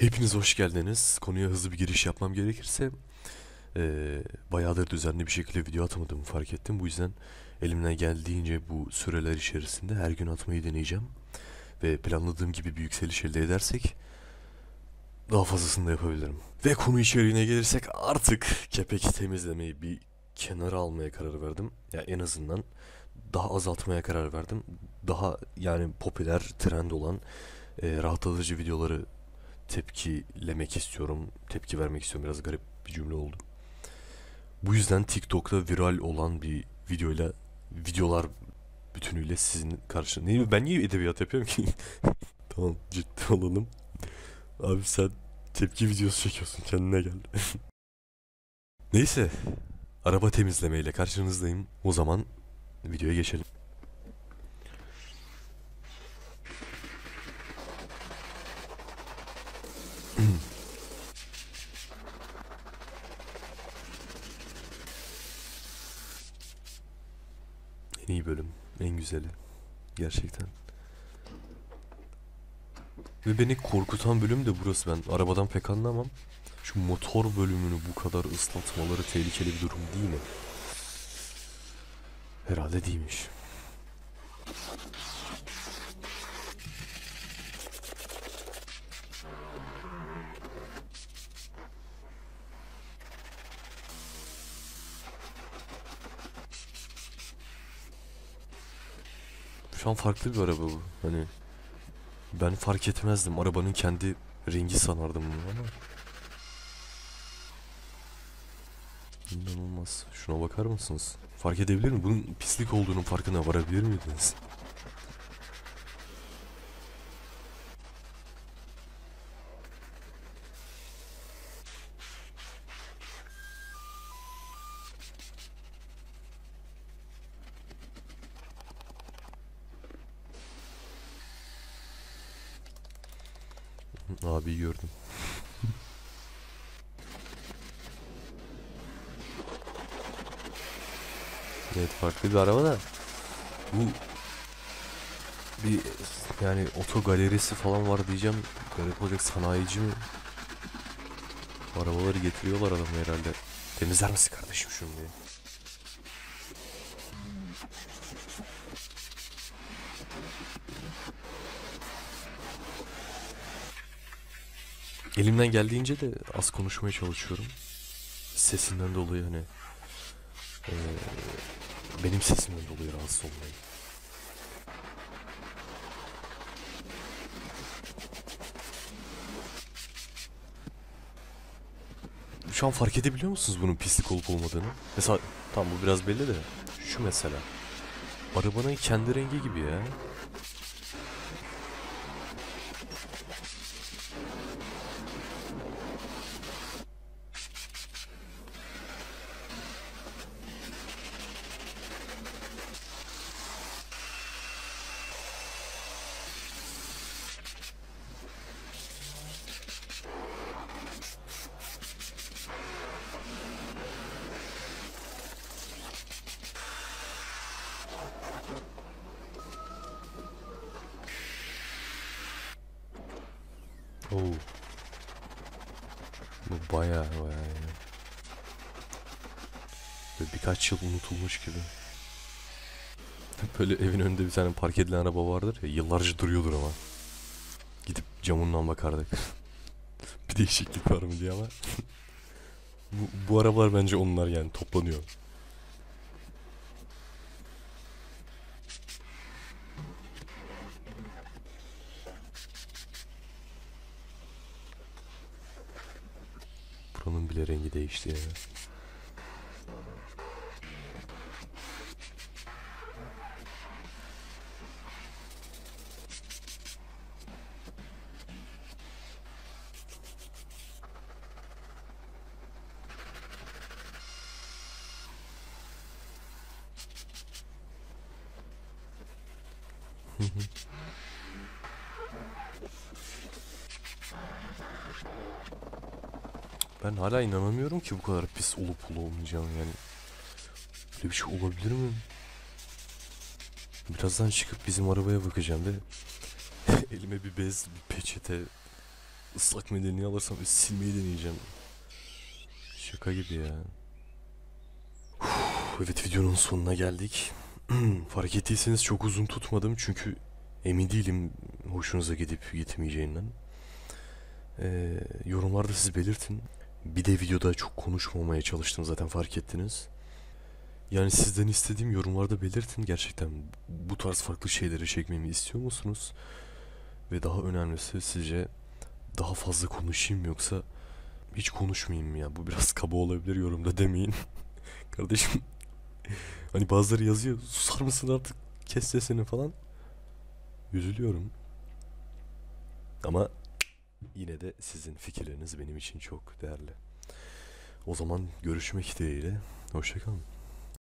Hepiniz hoş geldiniz. Konuya hızlı bir giriş yapmam gerekirse eee bayağıdır düzenli bir şekilde video atamadığımı fark ettim. Bu yüzden elimden geldiğince bu süreler içerisinde her gün atmayı deneyeceğim. Ve planladığım gibi bir yükseliş elde edersek daha fazlasını da yapabilirim. Ve konu içeriğine gelirsek artık kepek temizlemeyi bir kenara almaya karar verdim. Ya en azından daha azaltmaya karar verdim. Daha yani popüler, trend olan eee rahatlatıcı videoları tepkilemek istiyorum. Tepki vermek istiyorum. Biraz garip bir cümle oldu. Bu yüzden TikTok'ta viral olan bir videoyla videolar bütünüyle sizin karşı... Ne, ben niye edebiyat yapıyorum ki? tamam ciddi olalım. Abi sen tepki videosu çekiyorsun kendine gel. Neyse. Araba temizlemeyle karşınızdayım. O zaman videoya geçelim. En iyi bölüm. En güzeli. Gerçekten. Ve beni korkutan bölüm de burası. Ben arabadan pek anlamam. Şu motor bölümünü bu kadar ıslatmaları tehlikeli bir durum değil mi? Herhalde değilmiş. Şu an farklı bir araba bu. Hani ben fark etmezdim. Arabanın kendi rengi sanardım bunu ama. İnanılmaz. Şuna bakar mısınız? Fark edebilir mi? Bunun pislik olduğunun farkına varabilir miydiniz? Abi gördüm. Evet farklı bir araba da bu bir yani oto galerisi falan var diyeceğim. Garip olacak sanayici mi? Arabaları getiriyorlar adamı herhalde. Temizler misin kardeşim şunu diye. Elimden geldiğince de az konuşmaya çalışıyorum. Sesinden dolayı hani eee, benim sesimden dolayı rahatsız olmayın. Şu an fark edebiliyor musunuz bunun pislik olup olmadığını? Mesela tam bu biraz belli de şu mesela. Arabanın kendi rengi gibi ya. Oo. Bu bayağı bayağı yani. Böyle birkaç yıl unutulmuş gibi. Böyle evin önünde bir tane park edilen araba vardır ya yıllarca duruyordur ama. Gidip camından bakardık. bir değişiklik var mı diye ama. bu, bu arabalar bence onlar yani toplanıyor. Buranın bile rengi değişti ya. Ben hala inanamıyorum ki bu kadar pis olup olmayacağım yani. Böyle bir şey olabilir mi? Birazdan çıkıp bizim arabaya bakacağım ve elime bir bez, bir peçete, ıslak mendilini alırsam silmeyi deneyeceğim. Şaka gibi ya. Evet videonun sonuna geldik. Fark ettiyseniz çok uzun tutmadım çünkü emin değilim hoşunuza gidip gitmeyeceğinden. Ee, yorumlarda siz belirtin. Bir de videoda çok konuşmamaya çalıştım zaten fark ettiniz. Yani sizden istediğim yorumlarda belirtin gerçekten bu tarz farklı şeyleri çekmemi istiyor musunuz? Ve daha önemlisi sizce daha fazla konuşayım mı yoksa hiç konuşmayayım mı ya? Bu biraz kaba olabilir yorumda demeyin. Kardeşim hani bazıları yazıyor susar mısın artık kes sesini falan. Üzülüyorum. Ama yine de sizin fikirleriniz benim için çok değerli. O zaman görüşmek dileğiyle. Hoşçakalın.